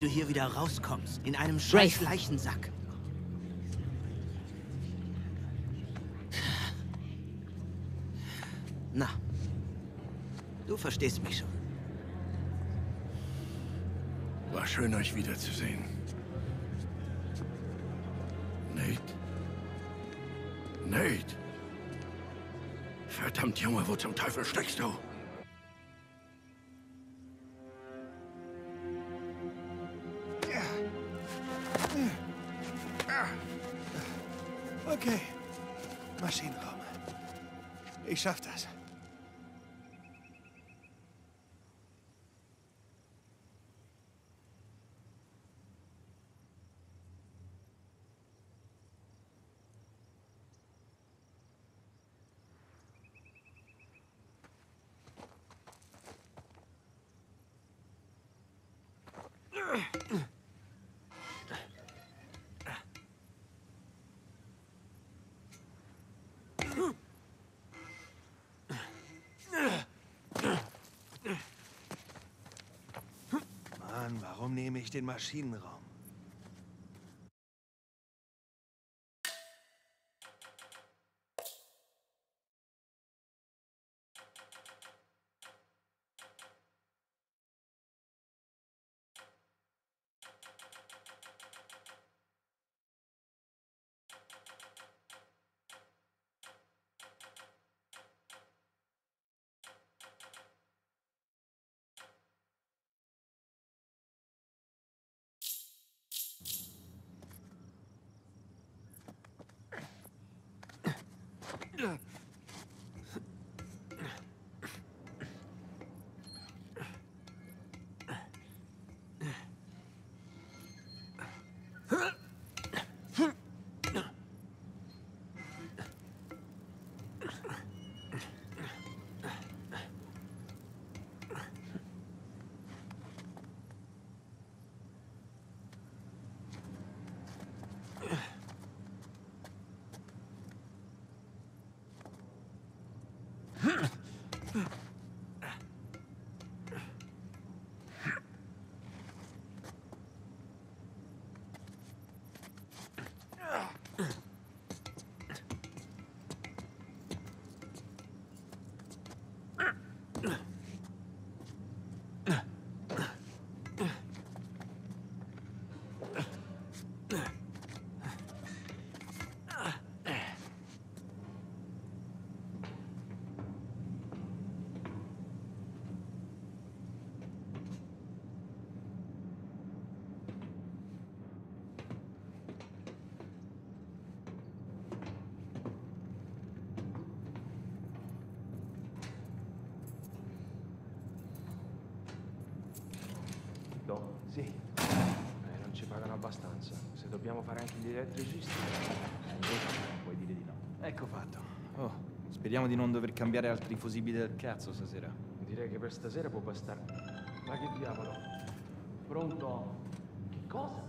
du hier wieder rauskommst. In einem scheiß Leichensack. Na, du verstehst mich schon. War schön, euch wiederzusehen. Nate? Nate? Verdammt, Junge, wo zum Teufel steckst du? Okay. Maschinenraum. Ich schaff das. Warum nehme ich den Maschinenraum? Huh? No, sì. Eh, non ci pagano abbastanza. Se dobbiamo fare anche gli elettricisti, eh, puoi dire di no. Ecco fatto. Oh, speriamo di non dover cambiare altri fusibili del cazzo stasera. Direi che per stasera può bastare. Ma che diavolo? Pronto? Che cosa?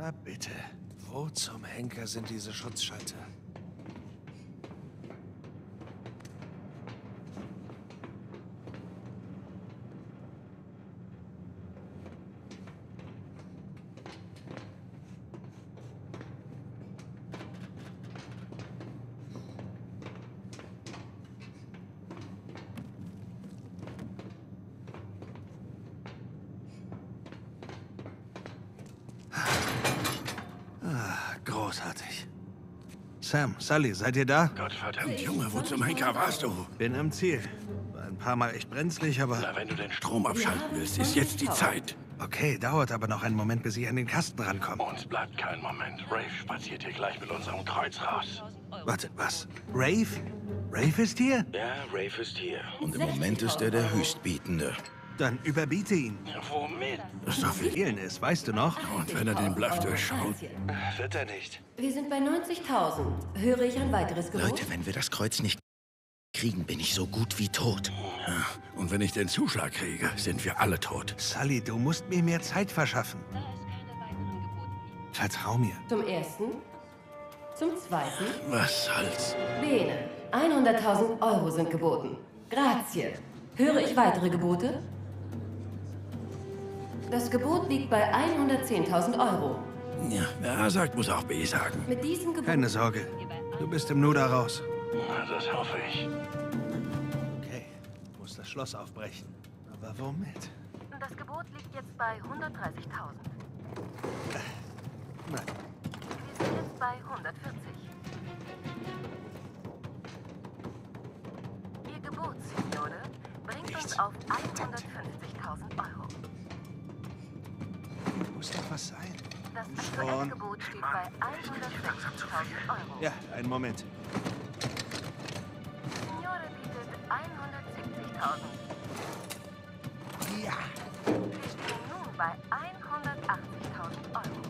Na bitte. Wo zum Henker sind diese Schutzschalter? Ah, großartig. Sam, Sully, seid ihr da? Gottverdammt, Junge, wo zum Henker warst du? Bin am Ziel. War ein paar Mal echt brenzlig, aber... Na, wenn du den Strom abschalten willst, ist jetzt die Zeit. Okay, dauert aber noch einen Moment, bis ich an den Kasten rankomme. Uns bleibt kein Moment. Rafe spaziert hier gleich mit unserem Kreuz raus. Warte, was? Rave? Rave ist hier? Ja, Rafe ist hier. Und im Moment ist er der Höchstbietende. Dann überbiete ihn. Womit? Doch viel. Fehlen ist, weißt du noch? Und wenn er den Bluff durchschaut, Wird er nicht. Wir sind bei 90.000. Höre ich ein weiteres Gebot? Leute, wenn wir das Kreuz nicht kriegen, bin ich so gut wie tot. und wenn ich den Zuschlag kriege, sind wir alle tot. Sully, du musst mir mehr Zeit verschaffen. Vertrau mir. Zum ersten. Zum zweiten. Was soll's? Bene. 100.000 Euro sind geboten. Grazie. Höre ich weitere Gebote? Das Gebot liegt bei 110.000 Euro. Ja, wer A sagt, muss auch B sagen. Mit diesem Gebot... Keine Sorge. Du bist im Nu da raus. Na, Das hoffe ich. Okay, muss das Schloss aufbrechen. Aber womit? Das Gebot liegt jetzt bei 130.000. Nein. Wir sind jetzt bei 140. Ihr Gebot, Signore, bringt uns auf 150.000 Euro. Was sein. Das Schon. steht bei 160.000 Euro. Ja, einen Moment. Signore bietet 170.000. Ja. Wir stehen nun bei 180.000 Euro.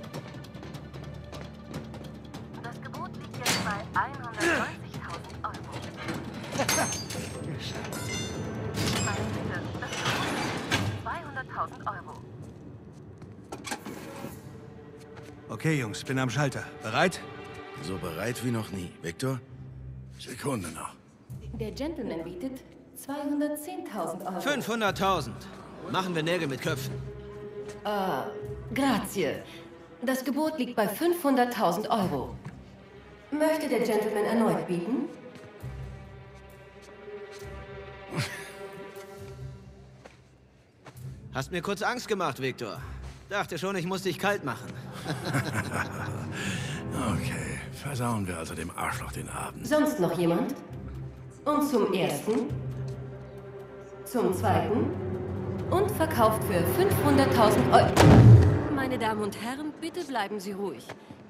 Das Gebot liegt jetzt bei 190.000 Euro. Meine Bitte, das Gebot liegt 200.000 Euro. Okay, Jungs, bin am Schalter. Bereit? So bereit wie noch nie. Viktor? Sekunde noch. Der Gentleman bietet 210.000 Euro. 500.000. Machen wir Nägel mit Köpfen. Grazie. Das Gebot liegt bei 500.000 Euro. Möchte der Gentleman erneut bieten? Hast mir kurz Angst gemacht, Viktor. Dachte schon, ich muss dich kalt machen. Okay, versauen wir also dem Arschloch den Abend. Sonst noch jemand? Und zum ersten? Zum zweiten? Und verkauft für 500.000 Euro. Meine Damen und Herren, bitte bleiben Sie ruhig.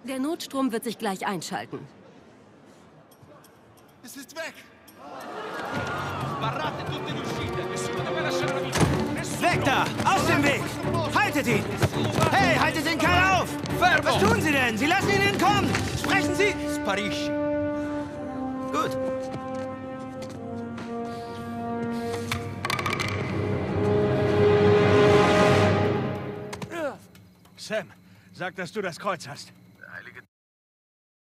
Der Notstrom wird sich gleich einschalten. Es ist weg! Weg da! Aus dem Weg! Haltet ihn! Hey, haltet den Kerl auf! Was tun Sie denn? Sie lassen ihn entkommen! Sprechen Sie! Sparisci. Gut. Sam, sag, dass du das Kreuz hast.